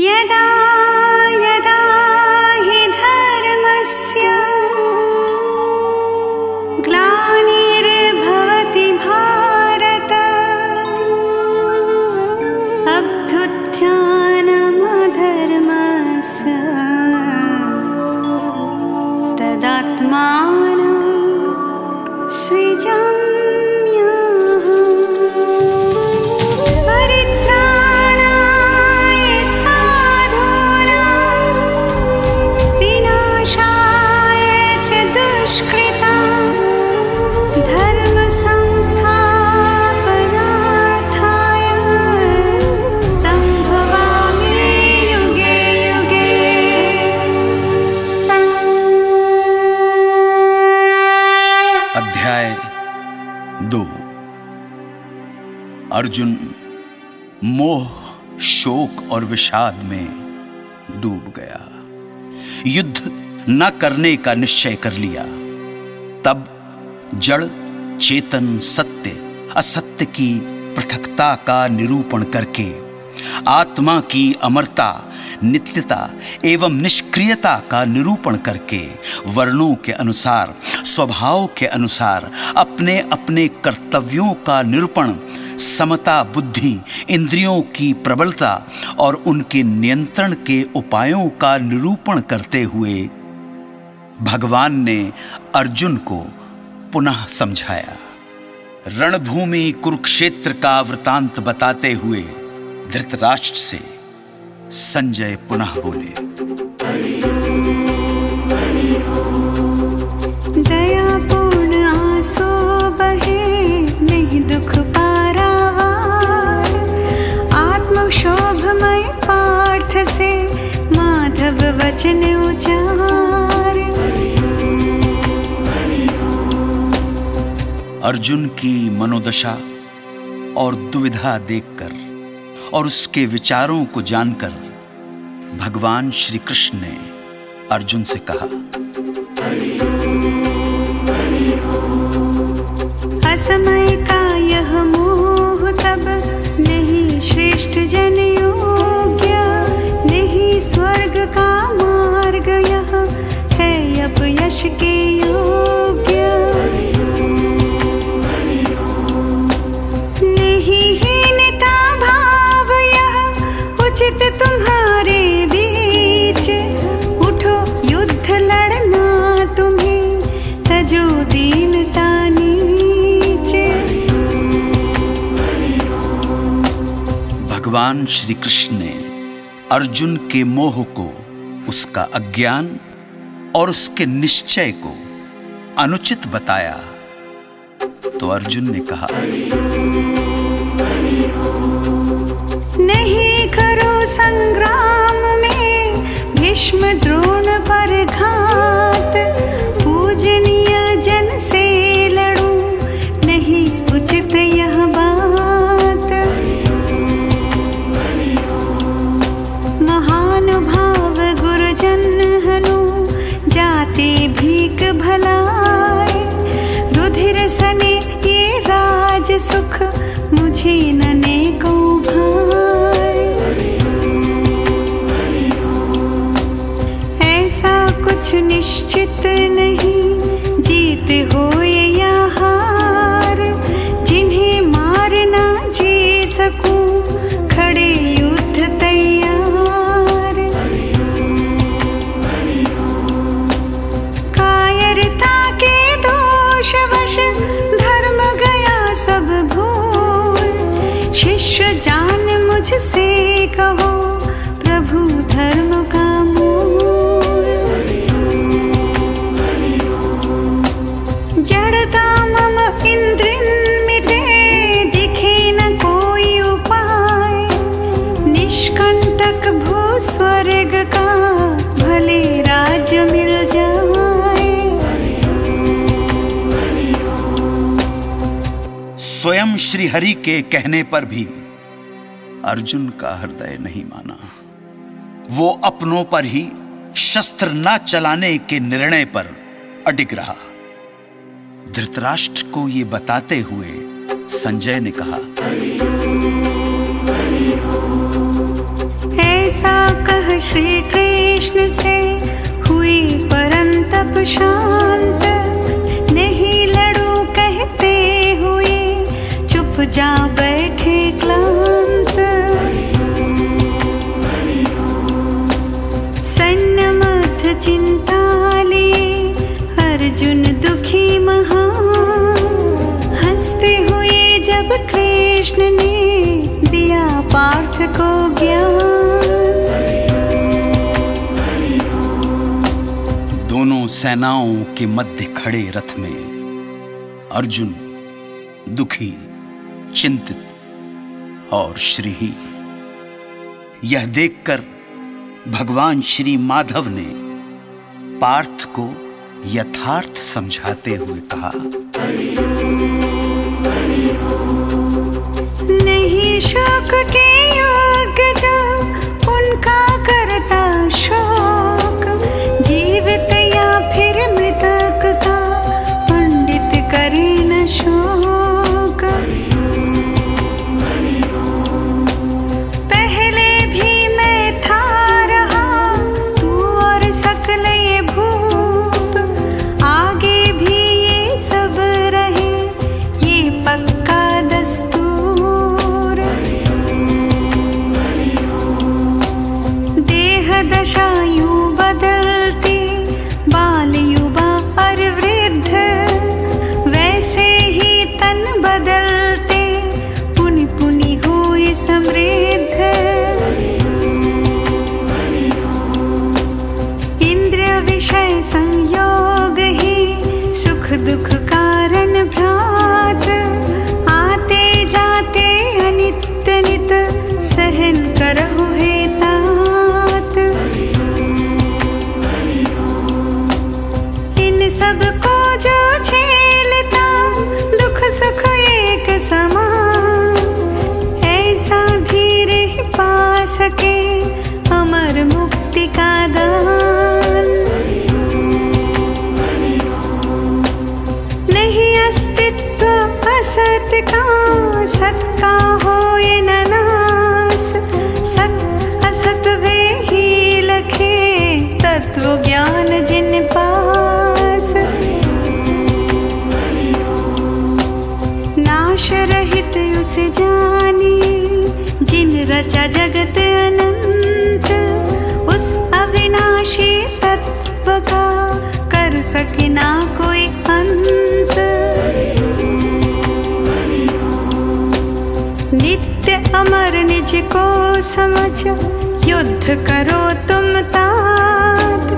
यदा अध्याय दो। अर्जुन मोह, शोक और विषाद में डूब गया। युद्ध न करने का निश्चय कर लिया। तब जड़, चेतन, सत्य, असत्य की पृथकता का निरूपण करके, आत्मा की अमरता, नित्यता एवं निष्क्रियता का निरूपण करके, वर्णों के अनुसार स्वभाव के अनुसार अपने अपने कर्तव्यों का निरूपण, समता, बुद्धि, इंद्रियों की प्रबलता और उनके नियंत्रण के उपायों का निरूपण करते हुए भगवान ने अर्जुन को पुनः समझाया। रणभूमि कुरुक्षेत्र का वृतांत बताते हुए धृतराष्ट्र से संजय पुनः बोले। वचन उचार अर्जुन की मनोदशा और दुविधा देखकर और उसके विचारों को जानकर भगवान श्री कृष्ण ने अर्जुन से कहा असमय का यह मोह तब नहीं श्रेष्ठ जन योग्य नहीं स्वर्ग का मार्ग यह है अब यश के योग्य। नहीं हीनता भाव यह, उचित तुम्हारे बीच। उठो युद्ध लड़ना तुम्हें, तजो दीनता नीच। भगवान श्री कृष्ण ने अर्जुन के मोह को, उसका अज्ञान और उसके निश्चय को अनुचित बताया। तो अर्जुन ने कहा, नहीं करो संग्राम में भीष्म द्रोण पर घात। पूजनीय महानुभाव गुरुजन हनु, जाते भीक भलाए। रुधिर सने ये राज सुख, मुझे नने को भाए। ऐसा कुछ निश्चित नहीं, जीत हो मुझसे कहो, प्रभु धर्म का मूल। जड़ता मम इंद्रिन मिटे, दिखे न कोई उपाय। निष्कंटक भू स्वर्ग का भले राज्य मिल जाए। स्वयं श्री हरि के कहने पर भी अर्जुन का हृदय नहीं माना। वो अपनों पर ही शस्त्र न चलाने के निर्णय पर अडिग रहा। धृतराष्ट्र को ये बताते हुए संजय ने कहा, ऐसा कह श्री कृष्ण से हुई परंतप शांत। नहीं लड़ू कहते हुए चुप जा बैठे क्लांत। सन्नमथ चिंता अर्जुन दुखी महा। हँसते हुए जब कृष्ण ने दिया पार्थ को दोनों सेनाओं के मध्य खड़े रथ में अर्जुन दुखी, चिंतित और श्रीही यह देखकर भगवान श्री माधव ने पार्थ को यथार्थ समझाते हुए कहा। नहीं शोक के योग जो उनका करता शोक, जीवित या फिर मृतक का, पंडित करे न शोक। सके अमर मुक्ति का दान। नहीं अस्तित्व असत का, सत का हो ये न नाश। सत असत वे ही लखे तत्व ज्ञान जिन पास। नाश रहित उस जानिए जिन रचा जगत अनंत, उस अविनाशी तत्व का कर सके ना कोई अंत। नित्य अमर निज को समझ, युद्ध करो तुम तात।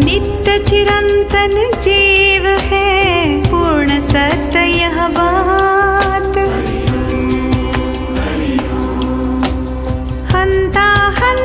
नित्य चिरंतन जीव है, पूर्ण सत्य यह बात। जान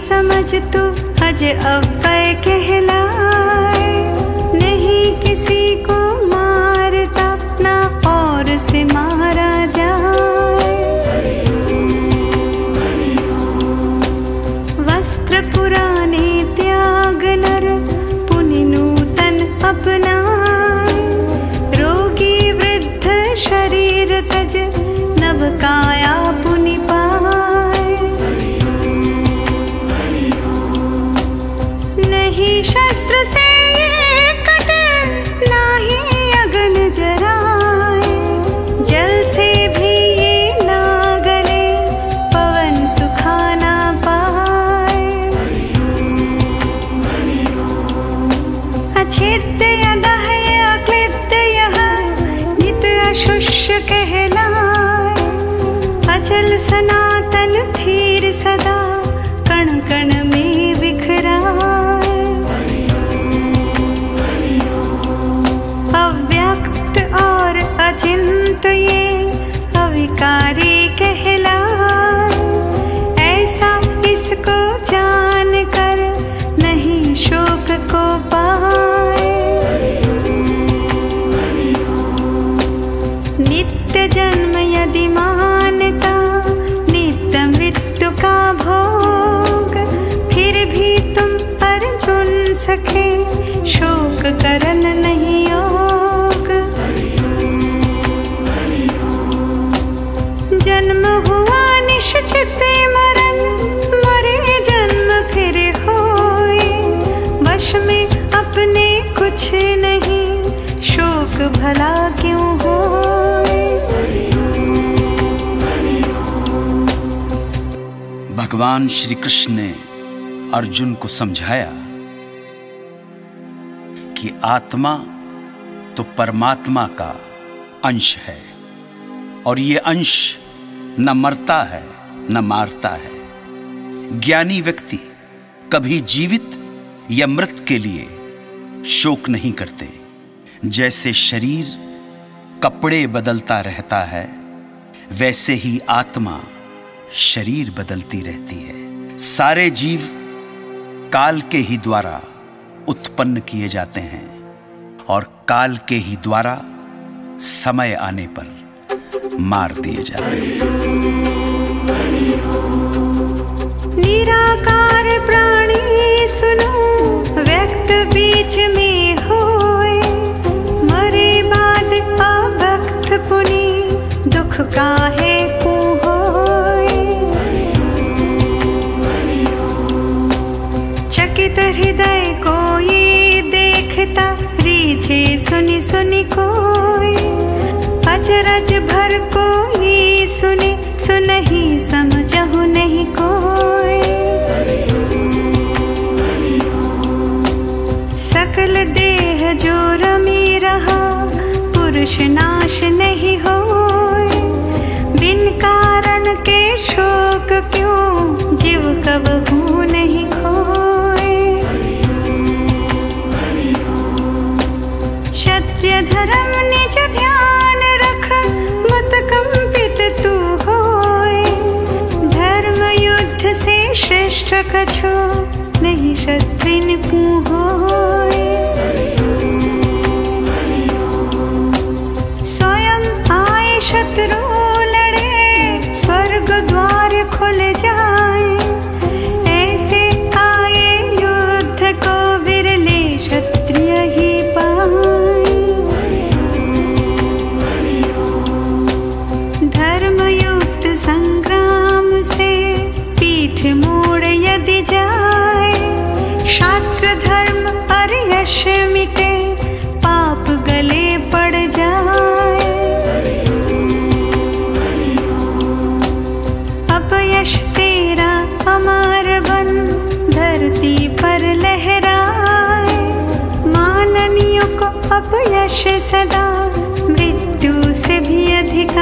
समझ तू अज अव्यय कहलाए। नहीं किसी को मारता ना और से मारा जाए। वस्त्र पुराने त्याग नर पुनि नूतन अपनाए। रोगी वृद्ध शरीर तज नव काया पुनि पाए शस्त्र से ये कटे ना अग्न जराए। जल से भी ये ना गले, पवन सुखाना पाए। अच्छेद्य दह्य अक्लिद्य यह, नित अशुष्य कहलाए। अचल सनातन थीर सदा, कण कण सखे शोक करन नहीं योग। जन्म हुआ निश्चित मरण, मरे जन्म फिर होए। वश में अपने कुछ नहीं, शोक भला क्यों हो भगवान श्री कृष्ण ने अर्जुन को समझाया कि आत्मा तो परमात्मा का अंश है। और ये अंश न मरता है, न मारता है। ज्ञानी व्यक्ति कभी जीवित या मृत के लिए शोक नहीं करते। जैसे शरीर कपड़े बदलता रहता है, वैसे ही आत्मा शरीर बदलती रहती है। सारे जीव काल के ही द्वारा उत्पन्न किए जाते हैं और काल के ही द्वारा समय आने पर मार दिए जाते हैं। निराकार प्राणी सुनो, व्यक्त बीच में होए। मरे बाद अभक्त पुनि, दुख को चकित हृदय कोई देखता, रीझे सुनी सुनी कोई। अचरज भर कोई सुने, सुनही समझहु नहीं कोई। सकल देह जो रमी रहा, पुरुष नाश नहीं हो बिन कारण के शोक श्रेष्ठ कछो नहीं शत्रुन को स्वयं आए, शत्रु लड़े, स्वर्ग द्वार खुल जाए। ऐसे आए युद्ध को बिरले क्षत्रिय ही शास्त्र धर्म पर यश मिटे, पाप गले पड़ जाए। अपयश तेरा अमर बन, धरती पर लहराए। माननियों को अपयश सदा, मृत्यु से भी अधिक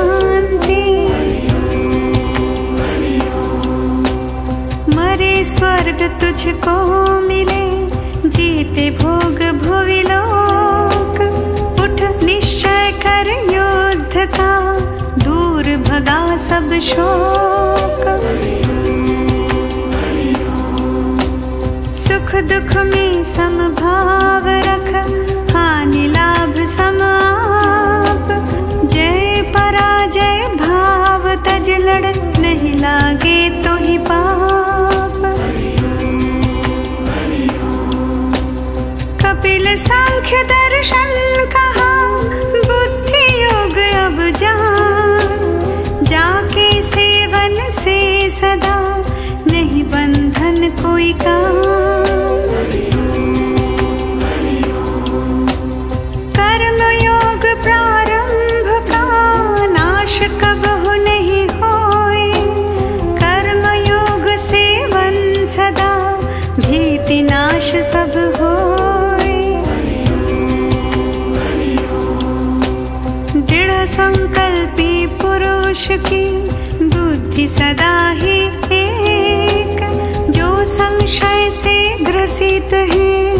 अशांति मरे स्वर्ग तुझको मिले, जीते भोग भुवि उठ, निश्चय कर युद्ध का, दूर भगा सब शोक। सुख दुख में समभाव रख, हानि लाभ जय पराजय भाव तज लड़ नहीं लागे तो ही पाप। कपिल सांख्य दर्शन कहा बुद्धि योग अब जान। जाके सेवन से सदा नहीं बंधन कोई काम। की बुद्धि सदा ही एक। जो संशय से ग्रसित है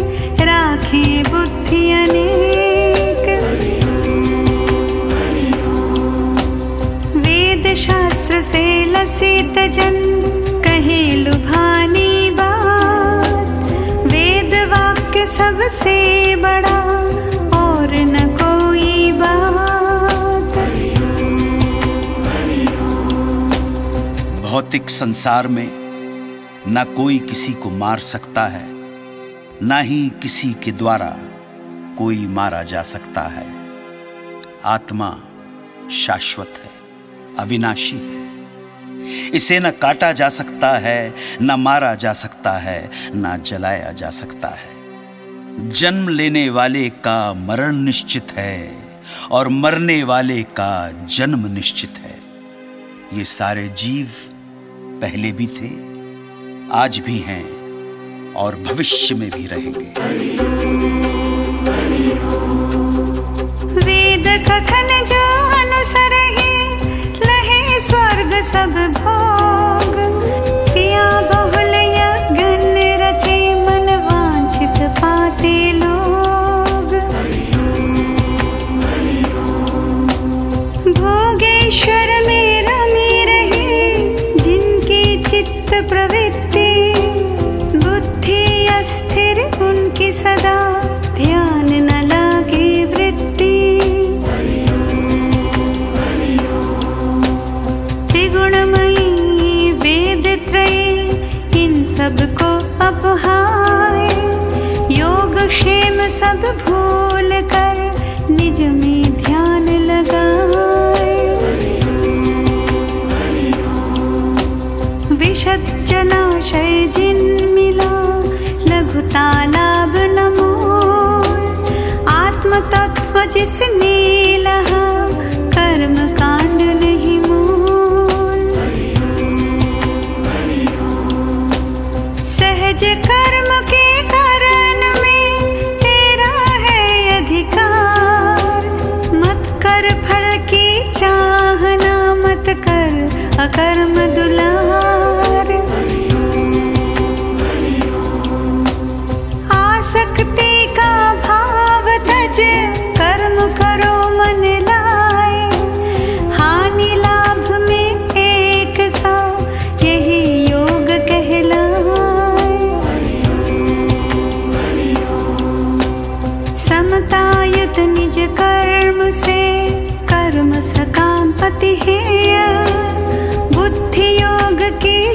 राखे बुद्धि अनेक। वेद शास्त्र से लसित जन, कहे लुभानी बात। वेद वाक्य सबसे बड़ा, और न कोई बात। भौतिक संसार में न कोई किसी को मार सकता है, न ही किसी के द्वारा कोई मारा जा सकता है। आत्मा शाश्वत है, अविनाशी है। इसे न काटा जा सकता है, न मारा जा सकता है, न जलाया जा सकता है। जन्म लेने वाले का मरण निश्चित है और मरने वाले का जन्म निश्चित है। ये सारे जीव पहले भी थे, आज भी हैं और भविष्य में भी रहेंगे। वेद कथन जो अनुसर ही लहे स्वर्ग सब भोग। किया बहुल यज्ञ रचे मन वांछित पाते लोग। सदा ध्यान न लागे वृत्ति। त्रिगुणमयी वेद त्रय, इन सबको अपहाय। योग क्षेम सब भूल कर निज में ध्यान लगाए। विशद जलाशय जिन मिला लघुता जिसने लहा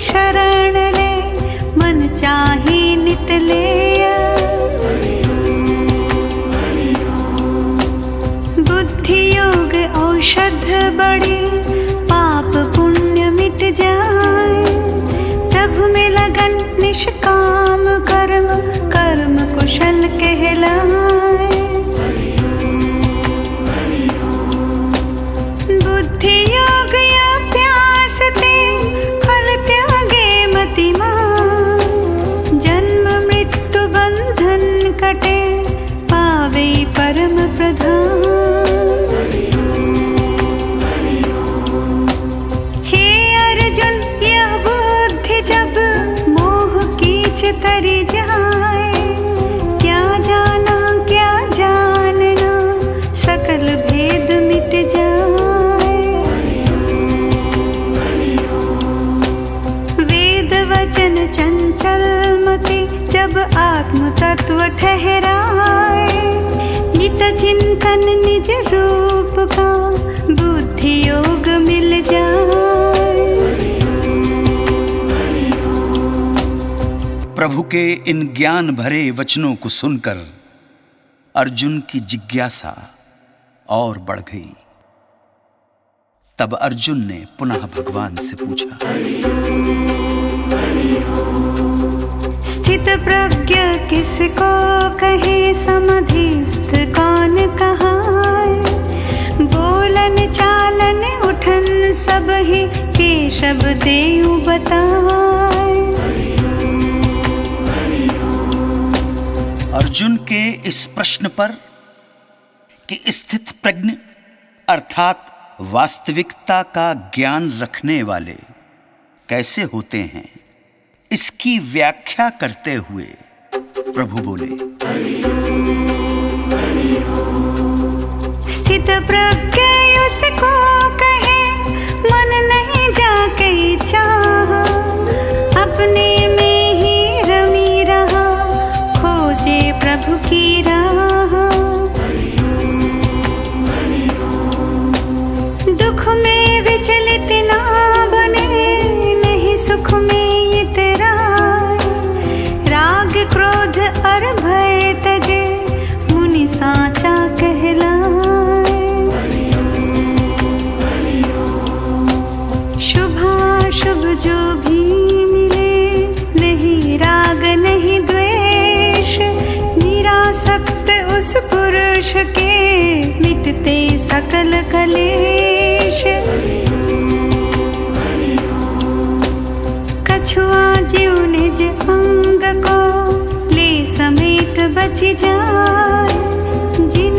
शरण ले, मन चाहे नित लेय बुद्धि योग औषध बड़ी, पाप पुण्य मिट जाए। प्रभु में लगन निष्काम कर्म कर्म कुशल कहलाए। कटे पावे परम प्रधान। हे अर्जुन यह बुद्धि जब मोह कीच कर जाए वचन चंचल मति, जब आत्म तत्व ठहराए। नित चिंतन निज रूप का बुद्धि योग मिल जाए। प्रभु के इन ज्ञान भरे वचनों को सुनकर अर्जुन की जिज्ञासा और बढ़ गई। तब अर्जुन ने पुनः भगवान से पूछा स्थित प्रज्ञ किसको कहे समधिस्थ? कौन कहाय बोलन चालन उठन सब ही केशव देऊ बताए। अर्जुन के इस प्रश्न पर कि स्थित प्रज्ञ अर्थात वास्तविकता का ज्ञान रखने वाले कैसे होते हैं? इसकी व्याख्या करते हुए प्रभु बोले, स्थित उसको कहे, मन नहीं जाके अपने में ही रमी रहा, खोजे प्रभु की राह। दुख में विचलित ना बने, नहीं सुख में कहलाए शुभाशुभ जो भी मिले, नहीं राग, नहीं द्वेष, निरासक्त उस पुरुष के मिटते सकल कलेश। कछुआ जीव निज अंग को ले समेट बच जाए।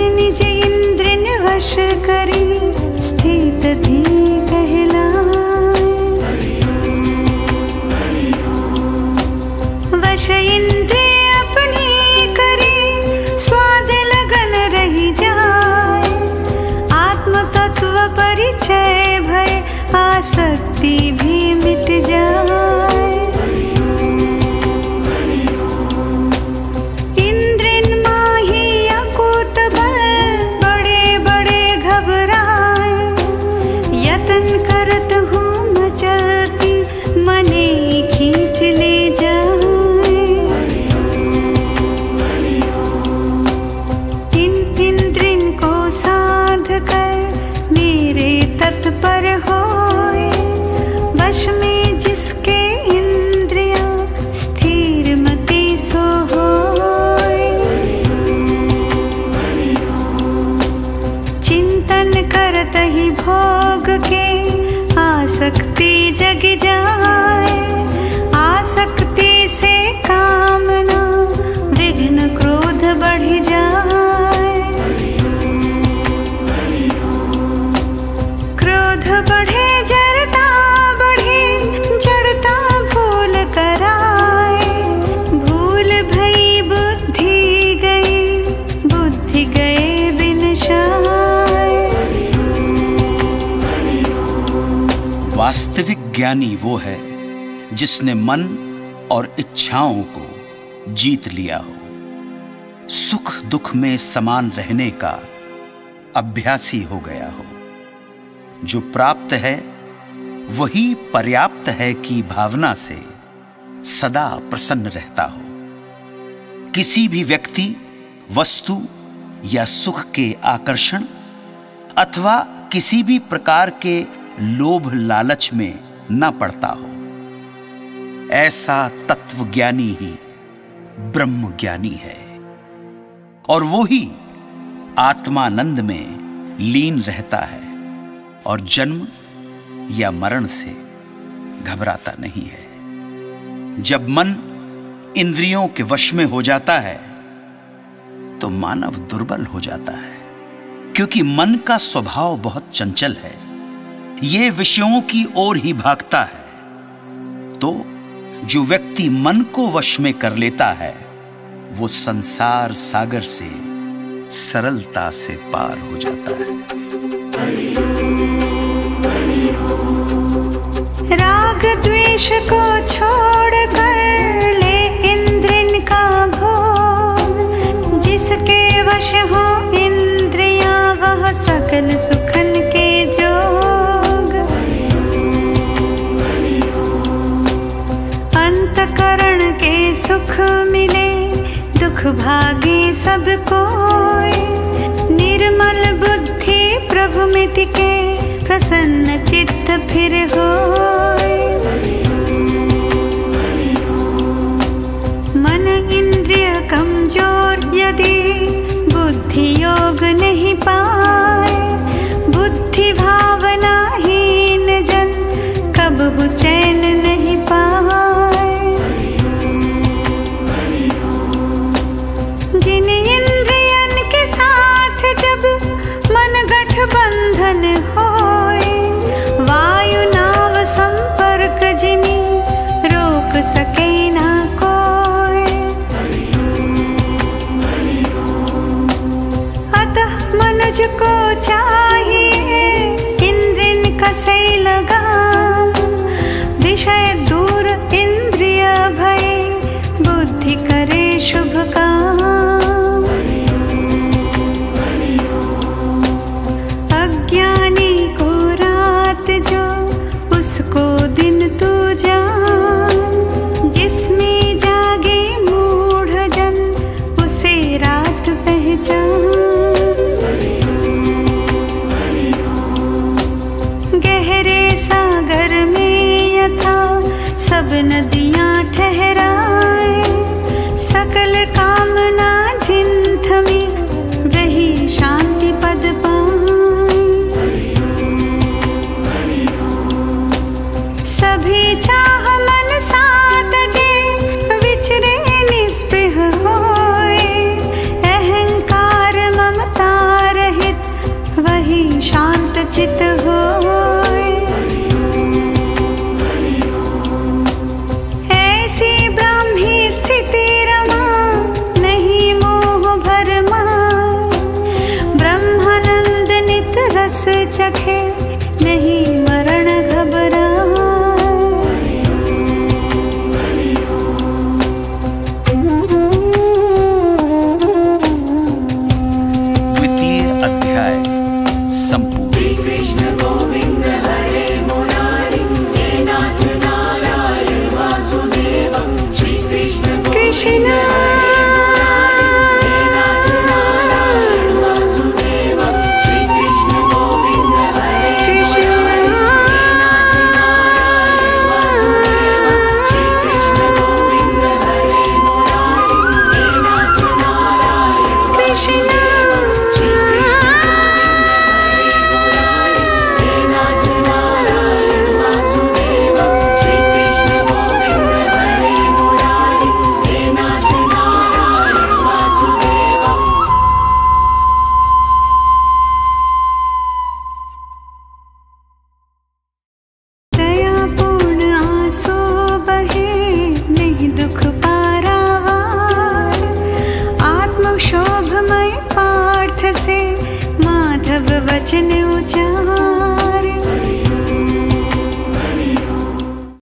निज इंद्र वश करी, स्थित कहलाए। वश इंद्रिय अपनी करी, स्वाद लगन रही जाए। आत्म तत्व परिचय भय, आसक्ति भी वास्तविक ज्ञानी वो है, जिसने मन और इच्छाओं को जीत लिया हो। सुख दुख में समान रहने का अभ्यासी हो गया हो। जो प्राप्त है, वही पर्याप्त है की भावना से सदा प्रसन्न रहता हो। किसी भी व्यक्ति, वस्तु या सुख के आकर्षण अथवा किसी भी प्रकार के लोभ लालच में न पड़ता हो। ऐसा तत्व ज्ञानी ही ब्रह्म ज्ञानी है। और वो ही आत्मानंद में लीन रहता है और जन्म या मरण से घबराता नहीं है। जब मन इंद्रियों के वश में हो जाता है तो मानव दुर्बल हो जाता है, क्योंकि मन का स्वभाव बहुत चंचल है। ये विषयों की ओर ही भागता है तो जो व्यक्ति मन को वश में कर लेता है, वो संसार सागर से सरलता से पार हो जाता है। राग द्वेष को छोड़ कर ले इंद्रिन का भोग, जिसके वश हो इंद्रिया, वह सकल सुखन अंतकरण के सुख मिले, दुख भागे सब कोय निर्मल बुद्धि प्रभु मिटके, प्रसन्न चित्त फिर हो मन इंद्रिय कमज़ोर यदि बुद्धि योग नहीं पाए, बुद्धि भावना हीन जन कब चैन नहीं पाए। इंद्रियन के साथ जब मन गठबंधन होए, वायु नाव संपर्क जिमी रोक सके ना कोई अतः मनुज को चाहिए इंद्रिन कसई लगा विषय दूर इंद्रिय भय, बुद्धि करे शुभ काम। चित